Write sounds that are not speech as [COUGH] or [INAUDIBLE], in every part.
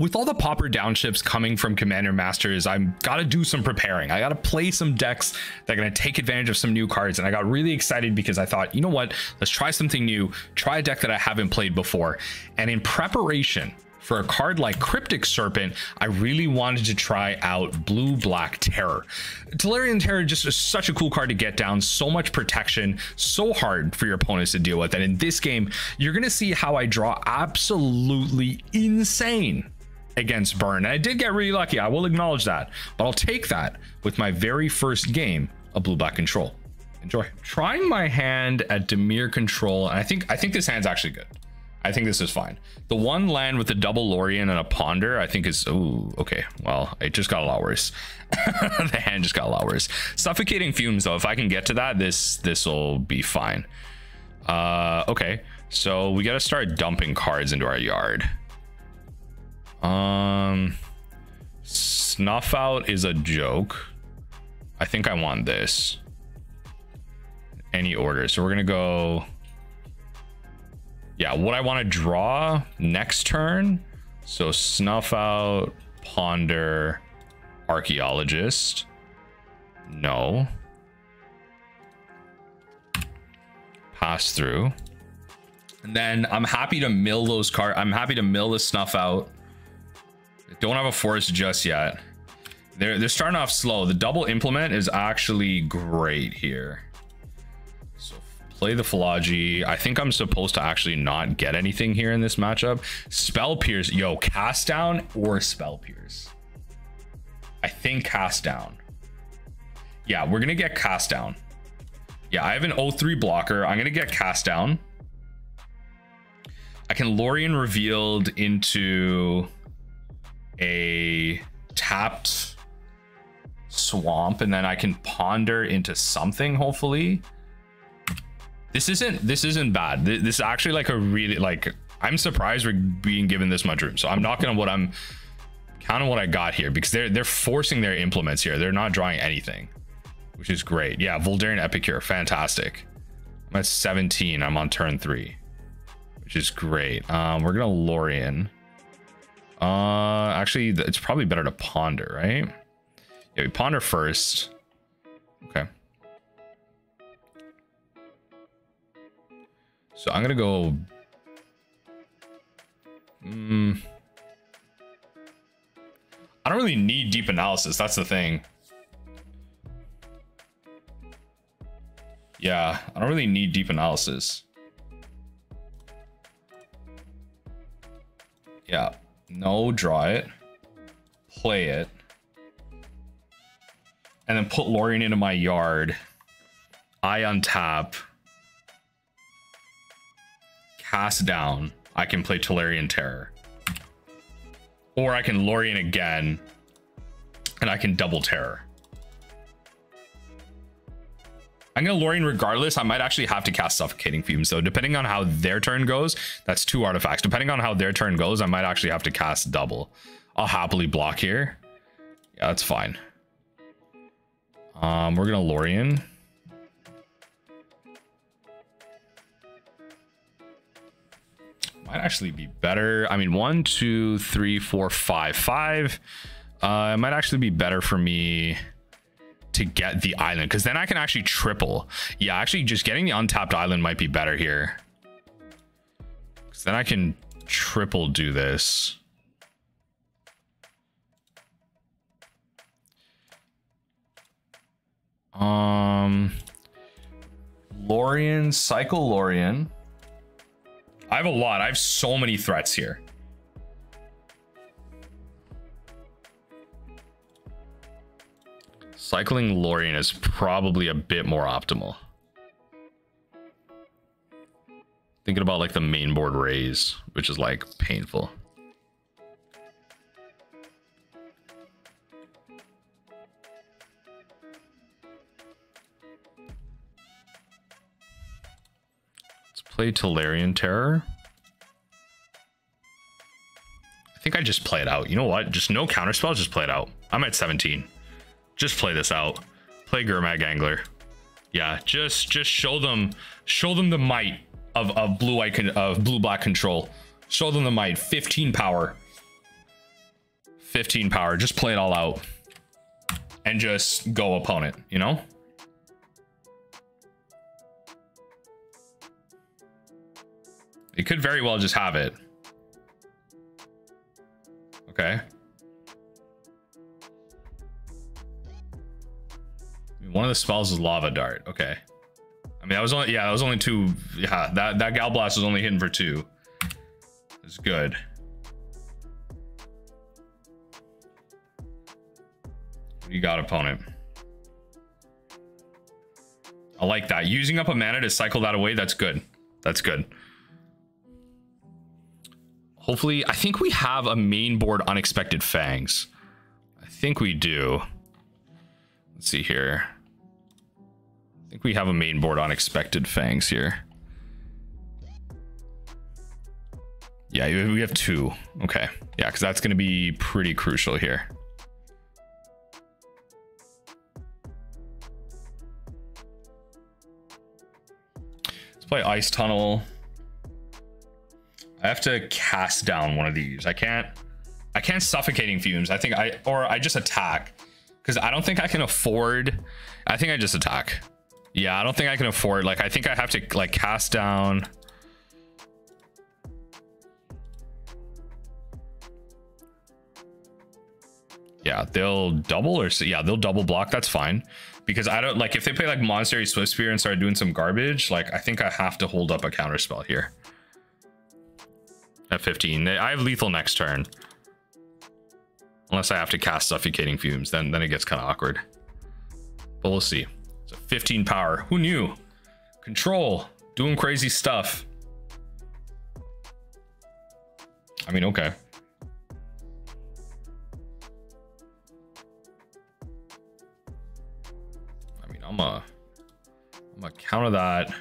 with all the Pauper downshifts coming from Commander Masters, I'm gotta do some preparing. I gotta play some decks that are gonna take advantage of some new cards. And I got really excited because I thought, you know what, let's try something new, try a deck that I haven't played before. And in preparation for a card like Cryptic Serpent, I really wanted to try out Blue Black Terror. Tolarian Terror just is such a cool card to get down, so much protection, so hard for your opponents to deal with. And in this game, you're gonna see how I draw absolutely insane against Burn. And I did get really lucky. I will acknowledge that. But I'll take that with my very first game of Blue Black Control. Enjoy. Trying my hand at Dimir Control, and I think I think this hand's actually good. I think this is fine. The one land with a double Lorien and a Ponder, I think is oh okay. Well, it just got a lot worse. [LAUGHS] the hand just got a lot worse. Suffocating fumes, though, if I can get to that, this this will be fine. Uh, okay. So we got to start dumping cards into our yard. Um, snuff out is a joke. I think I want this. Any order. So we're gonna go. Yeah, what I want to draw next turn. So snuff out, ponder, archaeologist. No. Pass through. And then I'm happy to mill those cards. I'm happy to mill the snuff out don't have a forest just yet. They're, they're starting off slow. The double implement is actually great here. So play the Fallaji. I think I'm supposed to actually not get anything here in this matchup. Spell Pierce. Yo, cast down or Spell Pierce. I think cast down. Yeah, we're going to get cast down. Yeah, I have an O3 blocker. I'm going to get cast down. I can Lorien revealed into a tapped swamp and then I can ponder into something hopefully. This isn't this isn't bad. This is actually like a really like I'm surprised we're being given this much room. So I'm not gonna what I'm counting what I got here because they're they're forcing their implements here. They're not drawing anything, which is great. Yeah, Voldaren Epicure, fantastic. I'm at 17. I'm on turn three, which is great. Um, we're gonna Lorien. Uh, actually, it's probably better to ponder, right? Yeah, we ponder first. Okay. So I'm gonna go. Hmm. I don't really need deep analysis. That's the thing. Yeah, I don't really need deep analysis. Yeah. No, draw it. Play it. And then put Lorien into my yard. I untap. Cast down. I can play Tolarian Terror. Or I can Lorien again. And I can double Terror. I'm going to Lorien regardless. I might actually have to cast Suffocating Fumes, though. Depending on how their turn goes, that's two artifacts. Depending on how their turn goes, I might actually have to cast double. I'll happily block here. Yeah, that's fine. Um, we're going to Lorien. Might actually be better. I mean, one, two, three, four, five, five. Uh, it might actually be better for me to get the island because then I can actually triple. Yeah, actually just getting the untapped island might be better here. Because then I can triple do this. Um, Lorien, Cycle Lorien. I have a lot. I have so many threats here. Cycling Lorien is probably a bit more optimal. Thinking about like the main board raise, which is like painful. Let's play Tolarian Terror. I think I just play it out. You know what? Just no counterspell, just play it out. I'm at 17. Just play this out. Play Gurmag Angler. Yeah, just just show them show them the might of, of blue white of blue black control. Show them the might. 15 power. 15 power. Just play it all out. And just go opponent, you know? It could very well just have it. Okay. One of the spells is Lava Dart. Okay. I mean, that was only, yeah, that was only two. Yeah, that, that Gal Blast was only hitting for two. It's good. What do you got opponent. I like that. Using up a mana to cycle that away, that's good. That's good. Hopefully, I think we have a main board Unexpected Fangs. I think we do. Let's see here. I think we have a main board Unexpected Fangs here. Yeah, we have two. Okay. Yeah, because that's going to be pretty crucial here. Let's play Ice Tunnel. I have to cast down one of these. I can't I can't suffocating fumes. I think I or I just attack because I don't think I can afford. I think I just attack. Yeah, I don't think I can afford. Like I think I have to like cast down. Yeah, they'll double or yeah, they'll double block. That's fine because I don't like if they play like Monastery Swiftspear and start doing some garbage. Like I think I have to hold up a counter spell here at 15. I have lethal next turn. Unless I have to cast Suffocating Fumes, then, then it gets kind of awkward. But we'll see. So 15 power. Who knew? Control. Doing crazy stuff. I mean, okay. I mean, I'm a, I'm gonna counter that,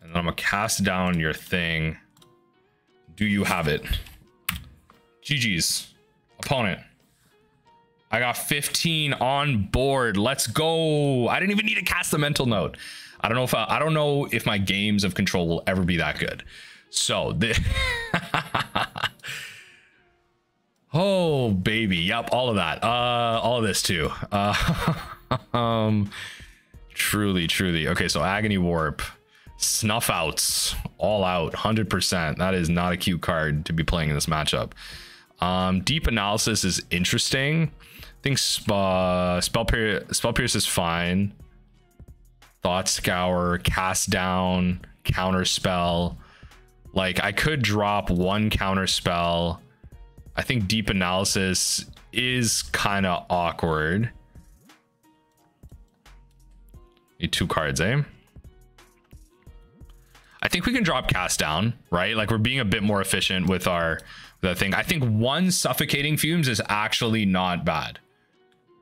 and then I'm gonna cast down your thing. Do you have it? GG's. Opponent. I got 15 on board. Let's go. I didn't even need to cast the mental note. I don't know if I, I don't know if my games of control will ever be that good. So the [LAUGHS] Oh baby. Yep, all of that. Uh all of this too. Uh [LAUGHS] um truly, truly. Okay, so agony warp. Snuff outs, all out, 100%. That is not a cute card to be playing in this matchup. Um, deep analysis is interesting. I think uh, spell, spell pierce is fine. Thought scour, cast down, counter spell. Like I could drop one counter spell. I think deep analysis is kind of awkward. Need two cards, eh? I think we can drop cast down, right? Like we're being a bit more efficient with our the thing. I think one suffocating fumes is actually not bad.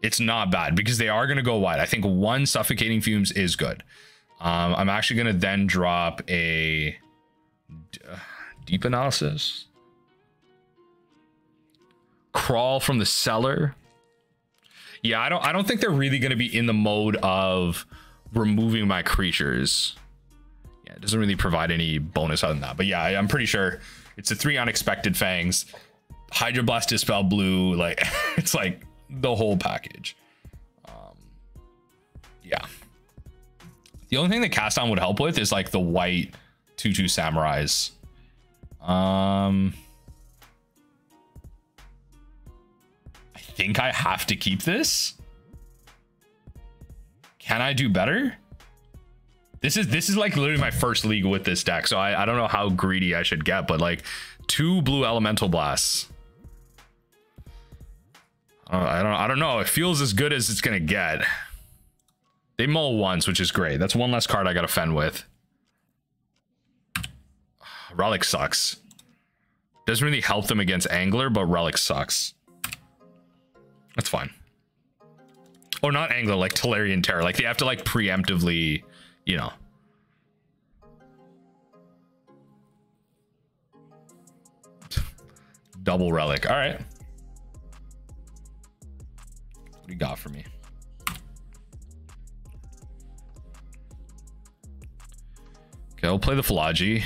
It's not bad because they are going to go wide. I think one suffocating fumes is good. Um, I'm actually going to then drop a uh, deep analysis. Crawl from the cellar. Yeah, I don't I don't think they're really going to be in the mode of removing my creatures Yeah, it doesn't really provide any bonus other than that. But yeah, I, am pretty sure it's the three unexpected fangs, Hydroblast Dispel Blue, like [LAUGHS] it's like the whole package. Um, yeah. The only thing that cast on would help with is like the white tutu samurais. Um, I think I have to keep this. Can I do better? This is this is like literally my first league with this deck, so I, I don't know how greedy I should get, but like two blue elemental blasts. Uh, I don't I don't know. It feels as good as it's gonna get. They mull once, which is great. That's one less card I gotta fend with. [SIGHS] Relic sucks. Doesn't really help them against Angler, but Relic sucks. That's fine. Or not Angler, like Tolarian Terror. Like they have to like preemptively you know. [LAUGHS] Double relic. All right. What do you got for me? Okay, I'll play the Fallaji.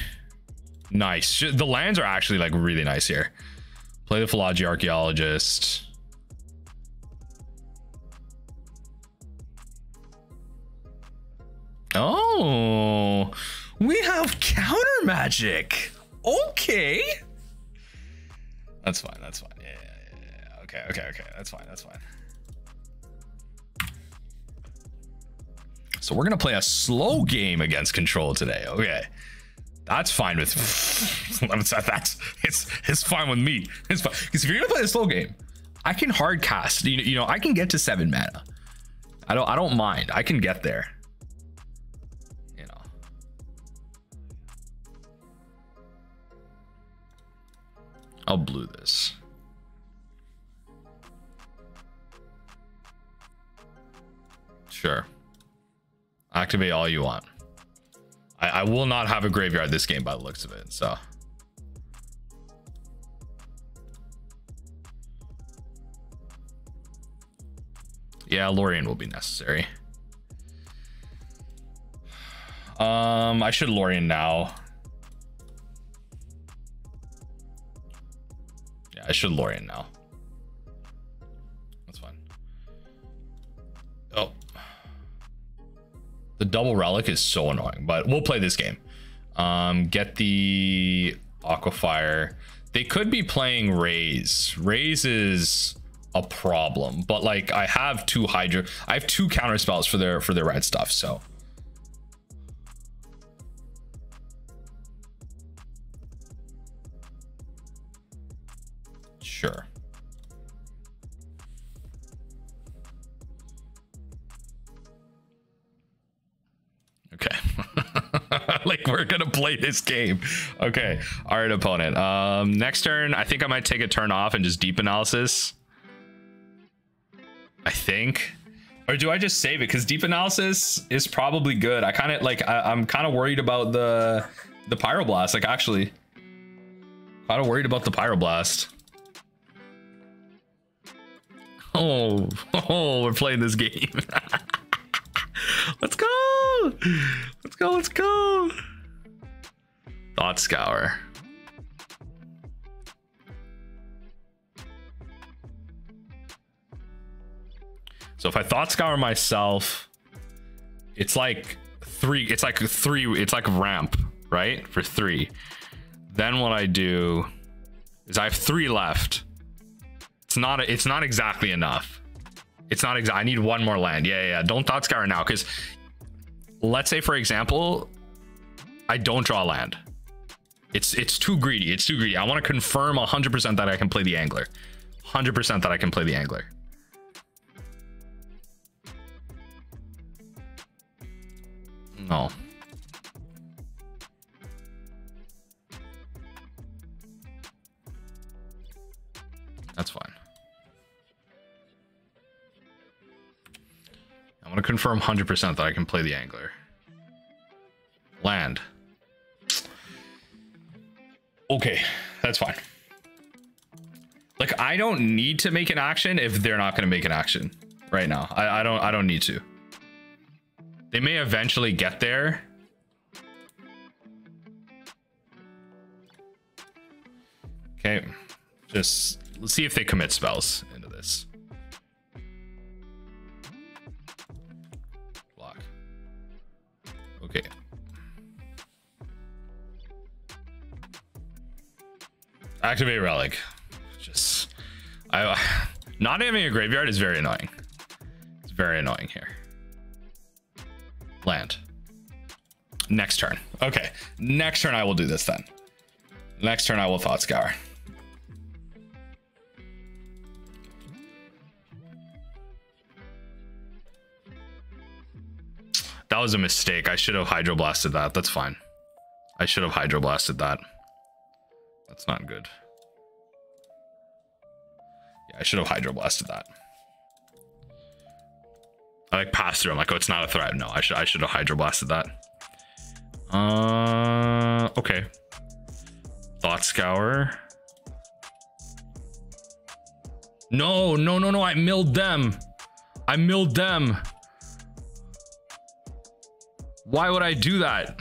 Nice. The lands are actually like really nice here. Play the Fallaji Archaeologist. Oh, we have counter magic. Okay. That's fine. That's fine. Yeah, yeah, yeah. Okay, okay, okay. That's fine. That's fine. So we're gonna play a slow game against control today. Okay. That's fine with [LAUGHS] that's it's it's fine with me. It's fine. Because if you're gonna play a slow game, I can hard cast. You know, you know, I can get to seven mana. I don't I don't mind. I can get there. I'll blue this. Sure. Activate all you want. I, I will not have a graveyard this game by the looks of it, so. Yeah, Lorien will be necessary. [SIGHS] Um, I should Lorien now. I should Lorien now. That's fine. Oh. The double relic is so annoying, but we'll play this game. Um, get the Aquifer. They could be playing Raise. Raise is a problem, but like I have two Hydra. I have two counter spells for their for their red stuff, so. [LAUGHS] like we're gonna play this game. Okay. All right, opponent. Um, next turn, I think I might take a turn off and just deep analysis. I think. Or do I just save it? Because deep analysis is probably good. I kind of like I, am kind of worried about the the pyroblast. Like actually, kind of worried about the pyroblast. Oh, [LAUGHS] oh, we're playing this game. [LAUGHS] let's go. Let's go. Let's go. Thought scour. So if I thought scour myself, it's like three, it's like three, it's like a ramp, right? For three. Then what I do is I have three left. It's not, it's not exactly enough. It's not exact. I need one more land. Yeah, yeah. yeah. Don't thought scour now. Cause let's say for example, I don't draw land. It's, it's too greedy. It's too greedy. I want to confirm hundred percent that I can play the angler. 100% that I can play the angler. No. That's fine. Confirm 100% that I can play the angler. Land. Okay, that's fine. Like, I don't need to make an action if they're not going to make an action right now. I, I don't I don't need to. They may eventually get there. Okay, just let's see if they commit spells into this. Activate relic. Just, I, not having a graveyard is very annoying. It's very annoying here land. Next turn. Okay. Next turn I will do this then. Next turn I will thought scour. That was a mistake. I should have hydroblasted that. That's fine. I should have hydroblasted that. That's not good. Yeah, I should have hydroblasted that. I like pass through. I'm like, oh, it's not a threat. No, I should I should have hydroblasted that. Uh, okay. Thought scour. No, no, no, no. I milled them. I milled them. Why would I do that?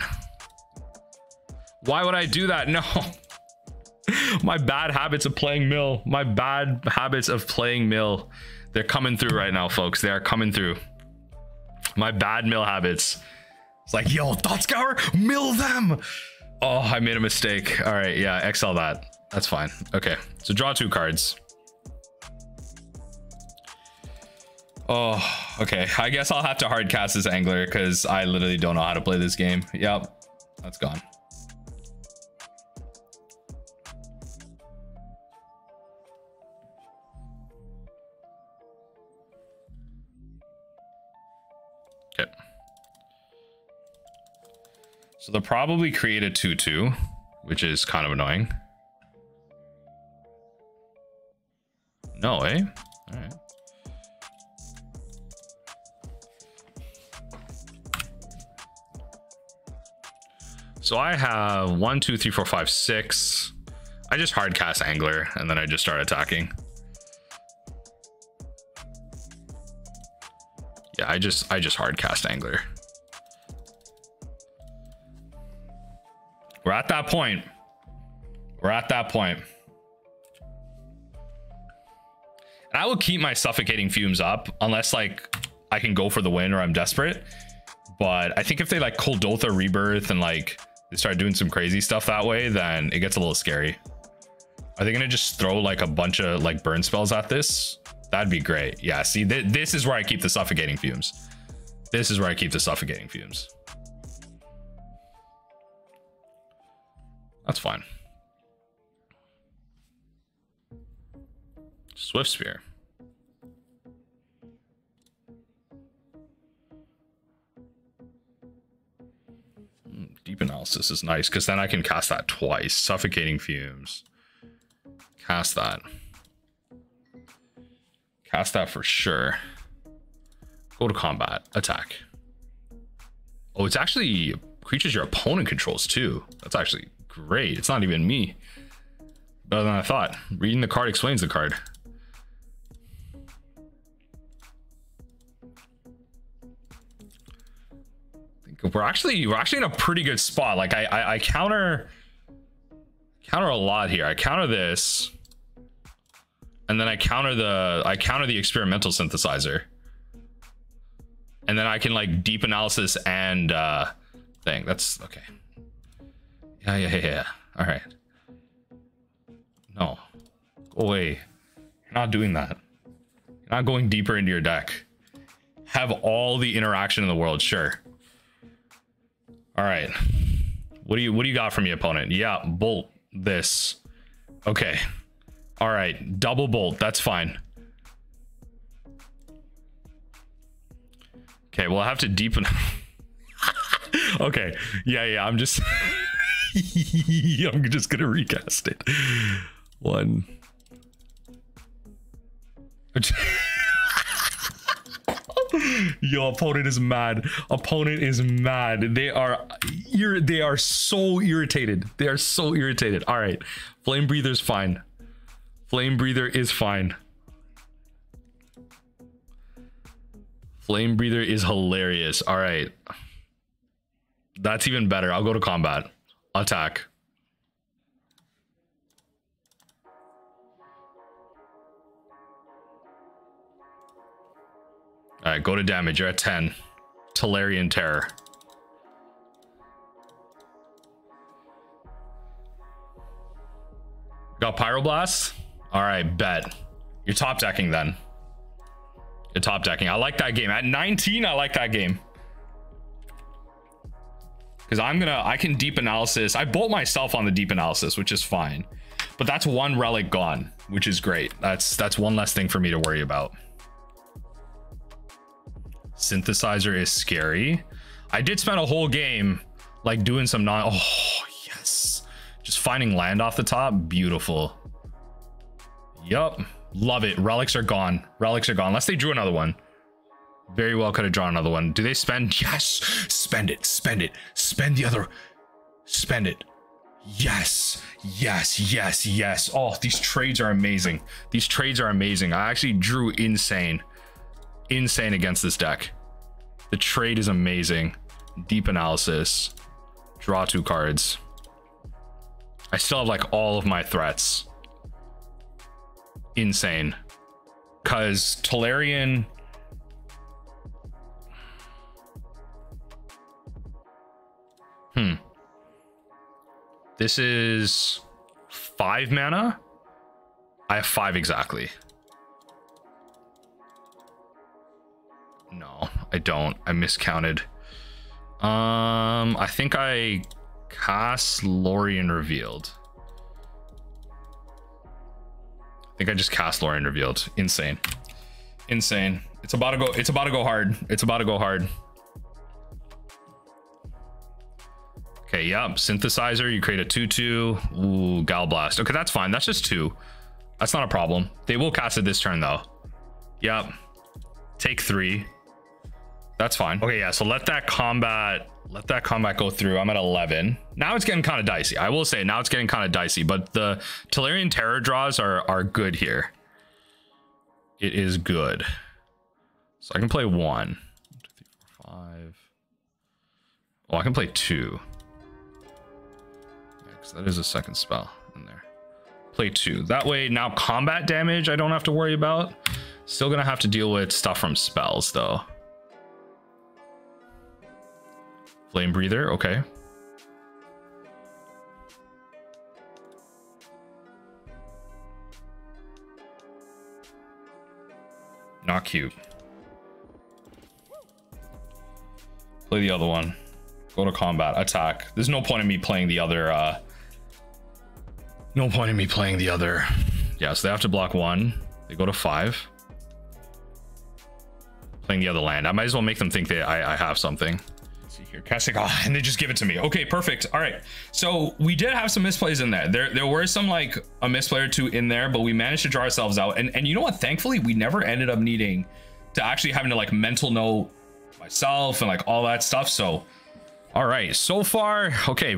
Why would I do that? [LAUGHS] No. My bad habits of playing mill. My bad habits of playing mill. They're coming through right now, folks. They are coming through. My bad mill habits. It's like, yo, thought scour, mill them. Oh, I made a mistake. All right, yeah, excel that. That's fine. Okay, so draw two cards. Oh, okay. I guess I'll have to hard cast this angler because I literally don't know how to play this game. Yep, that's gone. So they'll probably create a 2-2, which is kind of annoying. No, eh? All right. So I have one, two, three, four, five, six. I just hard cast angler and then I just start attacking. Yeah, I just I just hard cast angler. We're at that point. We're at that point. And I will keep my suffocating fumes up unless like I can go for the win or I'm desperate. But I think if they like Kuldotha rebirth and like they start doing some crazy stuff that way, then it gets a little scary. Are they gonna just throw like a bunch of like burn spells at this? That'd be great. Yeah, see, th this is where I keep the suffocating fumes. This is where I keep the suffocating fumes. That's fine. Swiftspear. Hmm, deep Analysis is nice because then I can cast that twice. Suffocating Fumes. Cast that. Cast that for sure. Go to combat. Attack. Oh, it's actually creatures your opponent controls too. That's actually great. It's not even me. Better than I thought. Reading the card explains the card. we're actually we're actually in a pretty good spot. Like I, I I, counter counter a lot here. I counter this, and then I counter the I counter the experimental synthesizer, and then I can like deep analysis and uh, thing. That's okay. Yeah yeah yeah. All right. No, go away. You're not doing that. You're not going deeper into your deck. Have all the interaction in the world, sure. All right. What do you what do you got from your opponent? Yeah, bolt this. Okay. All right, double bolt. That's fine. Okay, well I have to deepen. [LAUGHS] okay. Yeah, yeah. I'm just. [LAUGHS] [LAUGHS] I'm just gonna recast it. One. [LAUGHS] Your opponent is mad. Opponent is mad. They are they are so irritated. They are so irritated. All right. Flame breather's fine. Flame breather is fine. Flame breather is hilarious. All right. That's even better. I'll go to combat. Attack. All right, go to damage. You're at 10. Tolarian Terror. Got Pyroblast? All right, bet. You're top decking then. You're top decking. I like that game. At 19, I like that game. Because I'm gonna, I can deep analysis. I bolt myself on the deep analysis, which is fine. But that's one relic gone, which is great. That's that's one less thing for me to worry about. Synthesizer is scary. I did spend a whole game like doing some non. Oh, yes. Just finding land off the top. Beautiful. Yup. Love it. Relics are gone. Relics are gone. Unless they drew another one. Very well could have drawn another one. Do they spend? [LAUGHS] Yes. Spend it. Spend it. Spend the other. Spend it. Yes. Yes. Yes. Yes. Oh, these trades are amazing. These trades are amazing. I actually drew insane insane against this deck. The trade is amazing. Deep analysis. Draw two cards. I still have like all of my threats. Insane. Cause Tolarian. Hmm. This is five mana. I have five exactly. No, I don't. I miscounted. Um, I think I cast Lorien Revealed. I think I just cast Lorien Revealed. Insane. Insane. It's about to go, it's about to go hard. It's about to go hard. Okay, yep. Synthesizer, you create a 2-2. Ooh, Galblast. Okay, that's fine. That's just two. That's not a problem. They will cast it this turn, though. Yep. Take three. That's fine. Okay, yeah, so let that combat let that combat go through. I'm at 11. Now it's getting kind of dicey. I will say now it's getting kind of dicey, but the Tolarian Terror draws are are good here. It is good. So I can play one, two, three, four, five. Oh, I can play two. Yeah, that is a second spell in there. Play two. That way now combat damage I don't have to worry about. Still gonna have to deal with stuff from spells though. Flame breather, okay. Not cute. Play the other one. Go to combat. Attack. There's no point in me playing the other, uh... No point in me playing the other. Yeah, so they have to block one. They go to five. Playing the other land. I might as well make them think that I, I have something see here. Casting, [LAUGHS] oh, and they just give it to me. Okay, perfect. All right. So we did have some misplays in there. There, there were some like a misplay or two in there, but we managed to draw ourselves out. And and you know what? Thankfully, we never ended up needing to actually having to like mental note myself and like all that stuff. So, all right. So far, okay.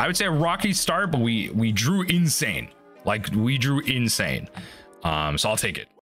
I would say a rocky start, but we we drew insane. Like we drew insane. Um, so I'll take it.